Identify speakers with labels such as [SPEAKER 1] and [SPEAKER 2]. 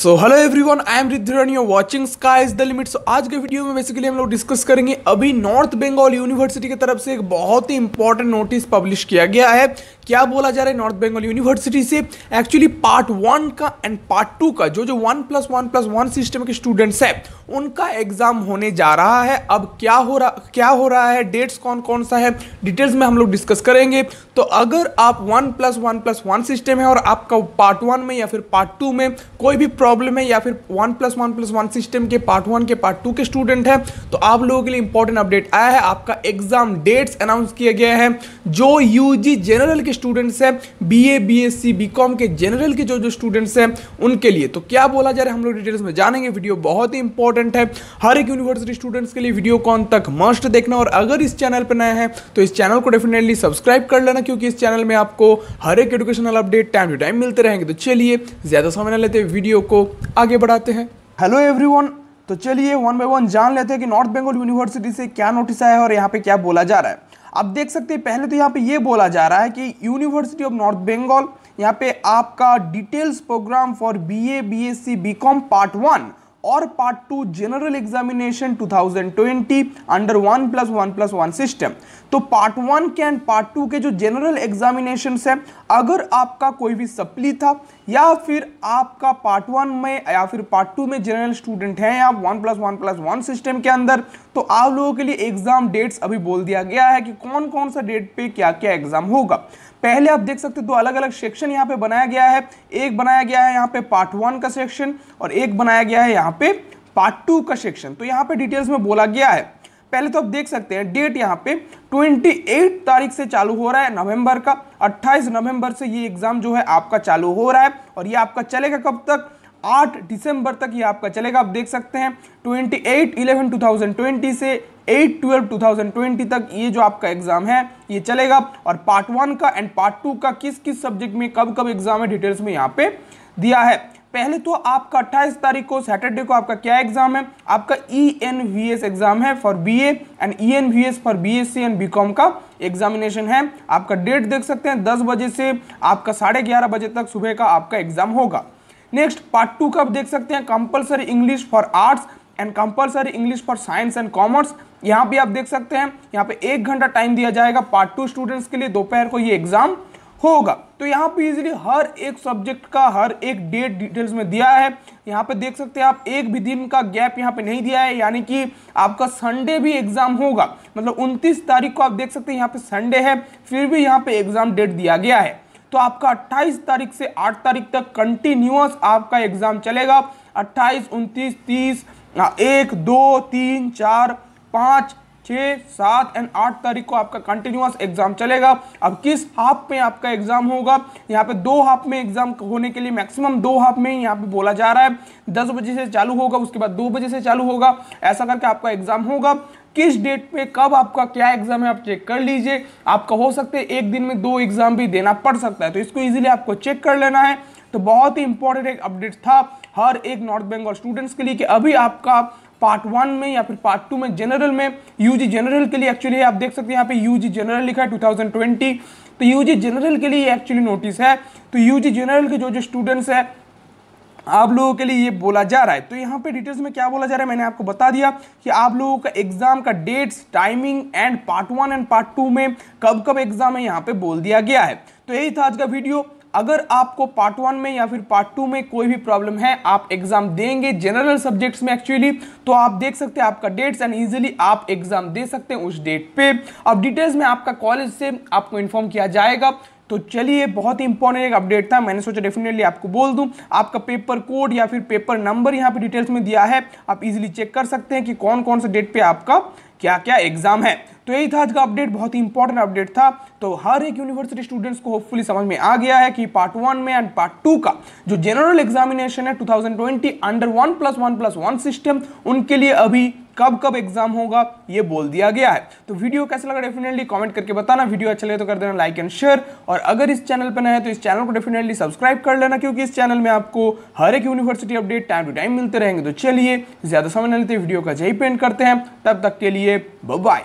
[SPEAKER 1] So hello everyone I am Riddharan you watching sky is the limit so आज के video में basically हम लोग डिस्कस करेंगे, अभी नॉर्थ बंगाल यूनिवर्सिटी की तरफ़ से एक बहुत ही इंपॉर्टेंट नोटिस पब्लिश किया गया है। क्या बोला जा रहा है नॉर्थ बंगाल यूनिवर्सिटी से? एक्चुअली पार्ट वन का एंड पार्ट टू का, जो जो one plus one plus one system के स्टूडेंट्स है उनका एग्ज़ाम होने जा रहा है। अब क्या हो रहा, क्या हो रहा है? डेट्स कौन कौन सा है? डिटेल्स में हम लोग डिस्कस करेंगे। तो अगर आप one plus one plus one system है और आपका पार्ट वन में या फिर पार्ट टू में कोई भी प्रॉब्लम है या फिर one plus one plus one system के पार्ट वन के पार्ट टू के स्टूडेंट है तो आप लोगों के लिए इंपॉर्टेंट अपडेट आया है। आपका एग्ज़ाम डेट्स अनाउंस किया गया है। जो यूजी जनरल के स्टूडेंट्स है B A B S C B com के जनरल के जो जो स्टूडेंट्स हैं, उनके लिए। तो क्या बोला जा रहा है हम लोग डिटेल्स में जानेंगे। वीडियो बहुत ही इंपॉर्टेंट है। हर एक यूनिवर्सिटी स्टूडेंट्स के लिए वीडियो कौन तक मस्ट देखना और अगर इस चैनल पर नया है तो इस चैनल को डेफिनेटली सब्सक्राइब कर लेना क्योंकि इस चैनल में आपको हर एक educational update time to time मिलते रहेंगे। तो चलिए, ज़्यादा समय न लेते वीडियो को आगे बढ़ाते हैं। हेलो एवरीवन तो चलिए वन बाय वन जान लेते हैं कि नॉर्थ बंगाल यूनिवर्सिटी से क्या नोटिस आया है और यहाँ पे क्या बोला जा रहा है। आप देख सकते हैं, पहले तो यहाँ पे ये बोला जा रहा है कि यूनिवर्सिटी ऑफ़ नॉर्थ बंगाल यहाँ पे आपका details program for B A B S C B part one और part two general examination 2020 under one plus one plus one system तो पार्ट वन के एंड पार्ट टू के जो जनरल एग्जामिनेशन है, अगर आपका कोई भी सप्ली था, या फिर आपका पार्ट वन में, या फिर पार्ट टू में जनरल स्टूडेंट हैं, या one plus one plus one system के अंदर तो आप लोगों के लिए एग्ज़ाम डेट्स अभी बोल दिया गया है कि कौन कौन सा डेट पे क्या क्या एग्ज़ाम होगा। पहले आप देख सकते दो अलग अलग सेक्शन यहाँ पे बनाया गया है। एक बनाया गया है यहाँ पे पार्ट वन का सेक्शन और एक बनाया गया है यहाँ पे पार्ट टू का सेक्शन तो यहाँ पे डिटेल्स में बोला गया है। पहले तो आप देख सकते हैं डेट यहाँ पे 28 तारीख से चालू हो रहा है, नवंबर का। 28 नवंबर से ये एग्ज़ाम जो है आपका चालू हो रहा है और ये आपका चलेगा कब तक? 8 दिसंबर तक ये आपका चलेगा। आप देख सकते हैं 28 11 2020 से 8 12 2020 तक ये जो आपका एग्ज़ाम है, ये चलेगा। और पार्ट वन का एंड पार्ट टू का किस किस सब्जेक्ट में, कब कब एग्ज़ाम है डिटेल्स में यहाँ पे दिया है। पहले तो आपका 28 तारीख को सैटरडे को आपका क्या एग्ज़ाम है? आपका E N V S exam है for B and E N V S for B S C and B com का एग्जामिनेशन है। आपका डेट देख सकते हैं 10 बजे से आपका साढ़े ग्यारह बजे तक सुबह का आपका एग्ज़ाम होगा। नेक्स्ट पार्ट टू का आप देख सकते हैं compulsory English for arts and compulsory English for science and commerce यहाँ पे आप देख सकते हैं, यहाँ पे एक घंटा टाइम दिया जाएगा पार्ट टू स्टूडेंट्स के लिए, दोपहर को ये एग्ज़ाम होगा। तो यहाँ पे इजीली हर एक सब्जेक्ट का, हर एक डेट डिटेल्स में दिया है। यहाँ पे देख सकते हैं आप, एक भी दिन का गैप यहाँ पे नहीं दिया है, यानी कि आपका संडे भी एग्ज़ाम होगा। मतलब 29 तारीख को आप देख सकते हैं, यहाँ पे संडे है, फिर भी यहाँ पे एग्ज़ाम डेट दिया गया है। तो आपका 28 तारीख से 8 तारीख तक कंटिन्यूस आपका एग्ज़ाम चलेगा। 28, 29, 30, एक दो तीन चार पाँच छः सात एंड आठ तारीख को आपका कंटिन्यूस एग्ज़ाम चलेगा। अब किस हाफ़ में आपका एग्ज़ाम होगा? यहाँ पे दो हाफ़ में एग्ज़ाम होने के लिए मैक्सिमम दो हाफ़ में ही यहाँ पे बोला जा रहा है। दस बजे से चालू होगा, उसके बाद दो बजे से चालू होगा। ऐसा करके आपका एग्ज़ाम होगा। किस डेट पे कब आपका क्या एग्ज़ाम है, आप चेक कर लीजिए। आपका हो सकता है एक दिन में दो एग्ज़ाम भी देना पड़ सकता है। तो इसको इजीली आपको चेक कर लेना है। तो बहुत ही इंपॉर्टेंट एक अपडेट था हर एक नॉर्थ बंगाल स्टूडेंट्स के लिए कि अभी आपका पार्ट वन में या फिर पार्ट टू में जनरल में यूजी जनरल के लिए एक्चुअली आप देख सकते हैं यहाँ पे यूजी जनरल लिखा है 2020 तो यूजी जनरल के लिए एक्चुअली नोटिस है। तो यूजी जनरल के जो जो स्टूडेंट्स है, आप लोगों के लिए ये बोला जा रहा है। तो यहाँ पे डिटेल्स में क्या बोला जा रहा है, मैंने आपको बता दिया कि आप लोगों का एग्ज़ाम का dates timing and part one and part two में कब कब एग्ज़ाम है, यहाँ पे बोल दिया गया है। तो यही था आज का वीडियो अगर आपको पार्ट वन में या फिर पार्ट टू में कोई भी प्रॉब्लम है, आप एग्ज़ाम देंगे जनरल सब्जेक्ट्स में एक्चुअली तो आप देख सकते हैं आपका डेट्स एंड इजीली आप एग्ज़ाम दे सकते हैं उस डेट पे। अब डिटेल्स में आपका कॉलेज से आपको इन्फॉर्म किया जाएगा। तो चलिए, बहुत ही इंपॉर्टेंट एक अपडेट था। मैंने सोचा डेफिनेटली आपको बोल दूँ। आपका पेपर कोड या फिर पेपर नंबर यहाँ पे डिटेल्स में दिया है। आप इजीली चेक कर सकते हैं कि कौन कौन सा डेट पे आपका क्या क्या एग्ज़ाम है। तो यही था आज का अपडेट बहुत ही इंपॉर्टेंट अपडेट था। तो हर एक यूनिवर्सिटी स्टूडेंट्स को होपफुली समझ में आ गया है कि पार्ट वन में एंड पार्ट टू का जो जनरल एग्जामिनेशन है 2020 under one plus one plus one system उनके लिए अभी कब कब एग्ज़ाम होगा, ये बोल दिया गया है। तो वीडियो कैसा लगा डेफिनेटली कमेंट करके बताना। वीडियो अच्छा लगे तो कर देना लाइक एंड शेयर और अगर इस चैनल पर नए है तो इस चैनल को डेफिनेटली सब्सक्राइब कर लेना, क्योंकि इस चैनल में आपको हर एक university update time to time मिलते रहेंगे। तो चलिए, ज़्यादा समय न लेते वीडियो का जही पेंट करते हैं। तब तक के लिए बाय